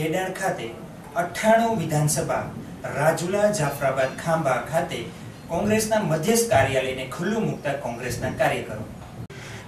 ઢેડાણ ખાતે અઠ્ઠાણું વિધાનસભા, રાજુલા જાફરાબાદ ખાંભા ખાતે કોંગ્રેસના મધ્યસ્થ કાર્યાલયને ખુલ્લું મૂકતા કોંગ્રેસના કાર્યકરો.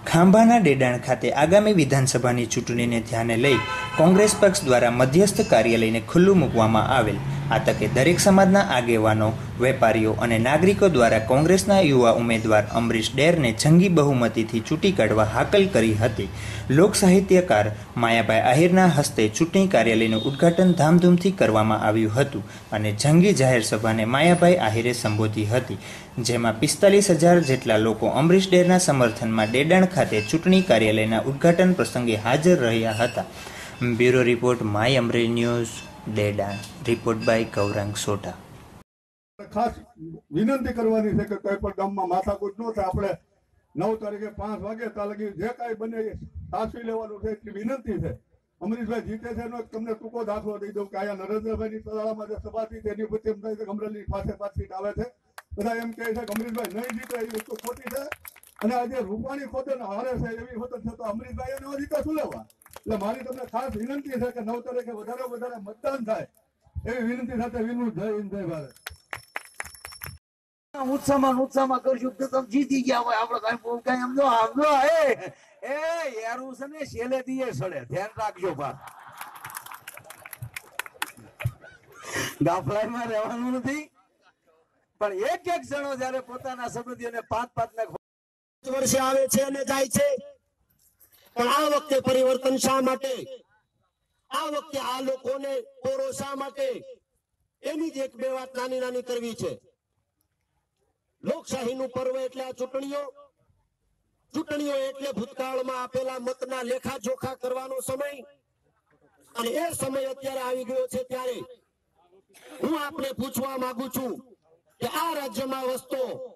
ખાંભાના ડેડાણ ખાતે આગામી વિધાનસભાની ચૂંટણીને ધ્યાને લઈ કોંગ્રેસ પક્ષ દ્વારા મધ્યસ્થ કાર્યાલયને ખુલ્લું મૂકવામાં આવેલ આ તકે દરેક સમાજના આગેવાનો, વેપારીઓ અને નાગરિકો દ્વારા કોંગ્રેસના યુવા ઉમેદવાર અમરીશ ડેરને જંગી બહુમતીથી ચૂંટી કાઢવા હાકલ કરી હતી. લોક સાહિત્યકાર માયાભાઈ આહિરના હસ્તે ચૂંટણી કાર્યાલયનું ઉદ્ઘાટન ધામધૂમથી કરવામાં આવ્યું હતું અને જંગી જાહેર સભાને માયાભાઈ આહિરે સંબોધી હતી, જેમાં પિસ્તાલીસ હજાર જેટલા લોકો અમરીશ ડેરના સમર્થનમાં ડેડાણ ખાતે ચૂંટણી કાર્યાલયના ઉદ્ઘાટન પ્રસંગે હાજર રહ્યા હતા. Bureau report, my Amreli news. Dedan report by Gaurang Sota ખાસ વિનંતી કરવાની છે કે કોઈ પણ ગામમાં માથાકૂટ ન થાય. આપણે નવ તારીખે પાંચ વાગે તાલગી જે કાંઈ બને સાચવી લેવાનું છે એટલી વિનંતી છે. અમરીશભાઈ જીતે છે એનો તમને ટૂંકો દાખલો દઈ દઉં કે અહીંયા નરેન્દ્રભાઈની તળાવમાં જે સભા થઈ તેની પછી એમ થાય છે અમરેલી પાસે પાંચ સીટ આવે છે. બધા એમ કહે છે કે અમરીશભાઈ નહીં જીતે એ વસ્તુ ખોટી છે. અને આજે રૂપાણી ખોટે ને હારે છે એવી હોત છે તો અમરીશભાઈ એનો અધિકાર શું લેવા? એટલે મારી તમને ખાસ વિનંતી છે કે નવ તારીખે વધારે વધારે મતદાન થાય એવી વિનંતી સાથે વિનુ જય હિન્દ જય ભારત. ઉત્સાહમાં ઉત્સાહમાં કરશું તો તમે જીતી ગયા હોય. આપણે કઈ કઈ એમ જો એ એ યારું છે ને શેલે દીએ સડે. ધ્યાન રાખજો બા ગાફલામાં રહેવાનું નથી. પણ એક એક જણો જયારે પોતાના સંબંધીઓને પાંચ પાંચ ને વર્ષે આવે છે અને જાય છે. પણ આ વખતે પરિવર્તન શા માટે? આ વખતે આ લોકોને કોરો શા માટે? એની જ એક બે વાત નાની નાની કરવી છે. લોકશાહીનું પર્વ એટલે આ ચૂંટણીઓ. ચૂંટણીઓ એટલે ભૂતકાળમાં આપેલા મતના લેખા જોખા કરવાનો સમય. અને એ સમય અત્યારે આવી ગયો છે ત્યારે હું આપને પૂછવા માંગુ છું કે આ રાજ્યમાં વસતો